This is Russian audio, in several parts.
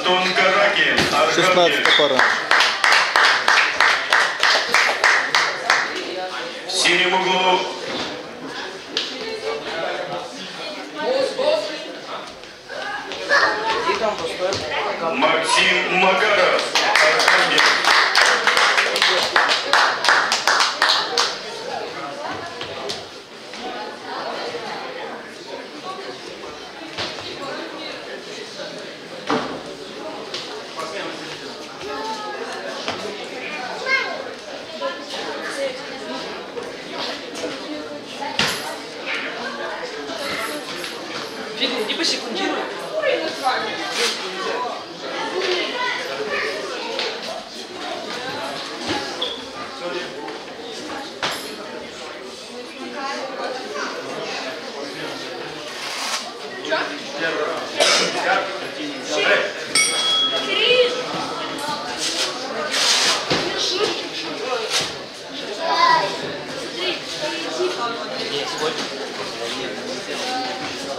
Антон Каракин, 16 Архангельск. пара. В синем углу Максим Макаров, Архангельск. Федя, не посекундируй.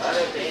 Олег.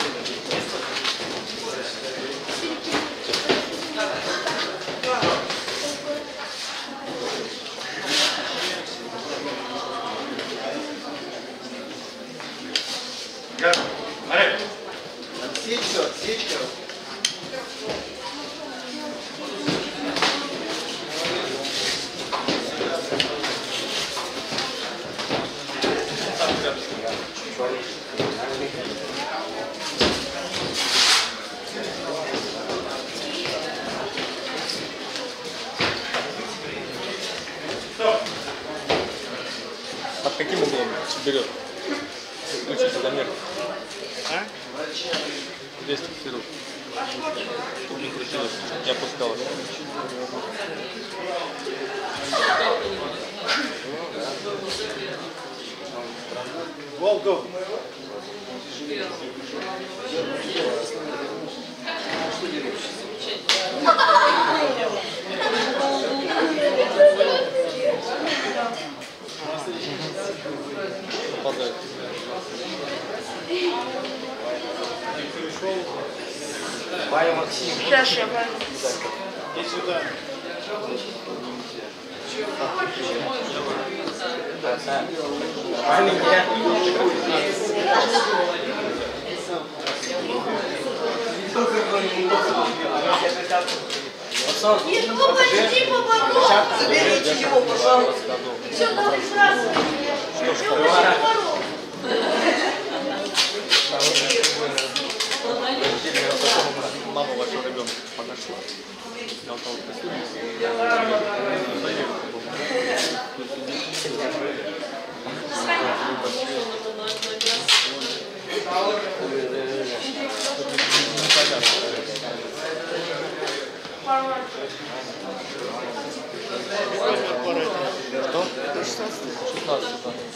Замер. А? Здесь фиксирует. Тут не крутилось. Я пускал. Волков. Сейчас я пойду. Иди сюда. Ну подожди, поворот. Заберите его, пожалуйста. Все, давай сразу. Что? Мама вашего ребенка подошла. Я вот так спросил. Что? 16, да.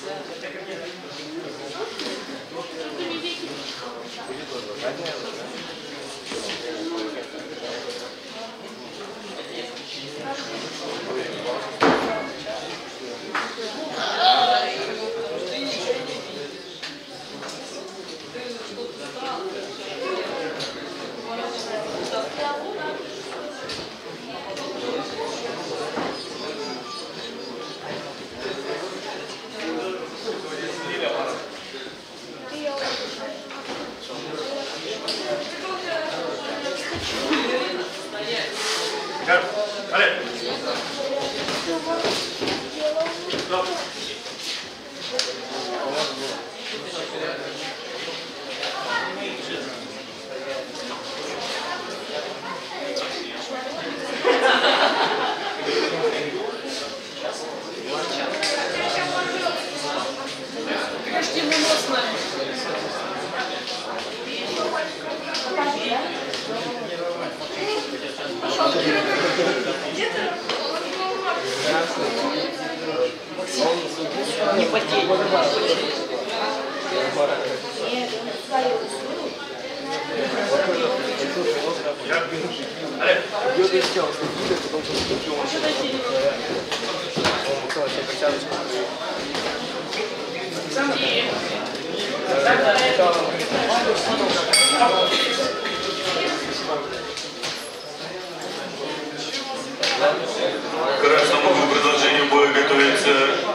К красному углу продолжению боя готовится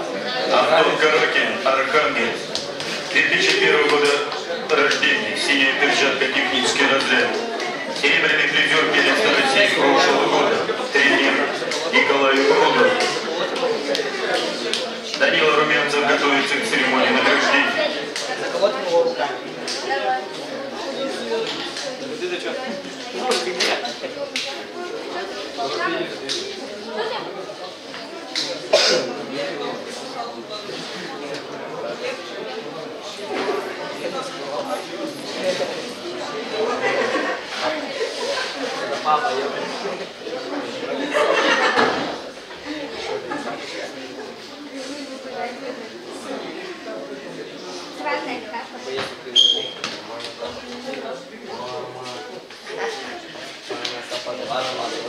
Антон Каракин, Архангельск. 2001 года рождения, синяя перчатка, технический разряд. Серебряный призер первенства России прошлого года. Тренер Николай Рудов. Данила Румянцев готовится к церемонии награждения. Заколотим его руками. Ты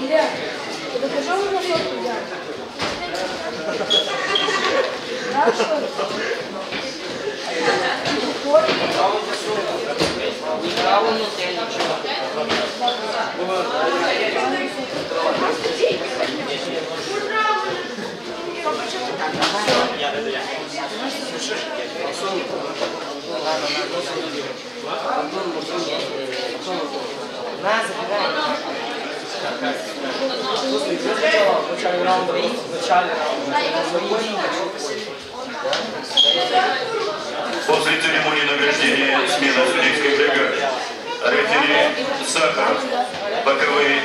Илья, это пошел на? Да, что ли? На, забирай. Слушай, ты сначала в начале раунда, в начале раунда. После церемонии награждения смена судейской бригады. Рефери Сахаров, боковые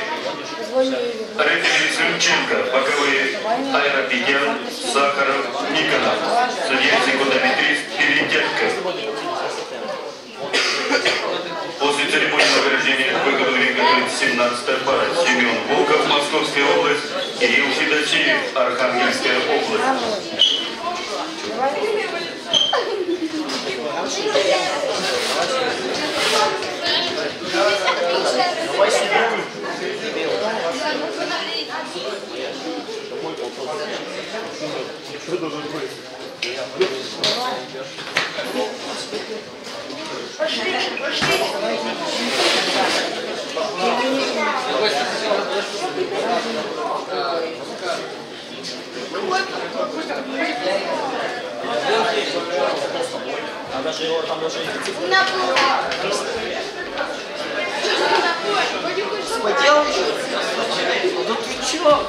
Рефери Слюнченко, боковые Аэропедян, Сахаров, Никонов. Судья секундометрист Перетятко. После церемонии награждения к выходу в ринг готовится 17-я пара. Семен Волков, Московская область, Кирилл Федосеев, Архангельская область. Поделал? Ну ты чё?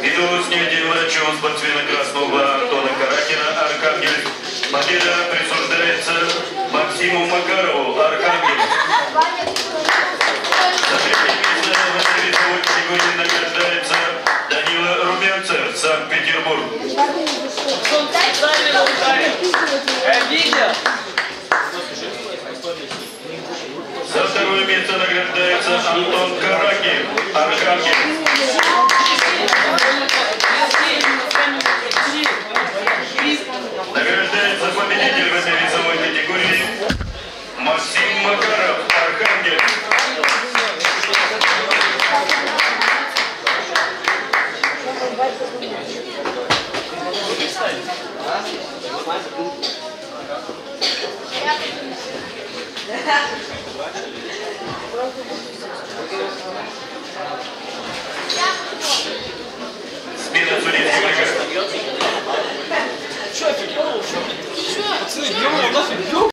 Ввиду снятия врачом спортсмена красного угла Антона Каракина Архангельск, победа присуждается Максиму Макарову Санкт-Петербург. Антон Каракин Архангельск. Смена судейского Что, офигел? Что? Пацаны, ё-моё, нафиг,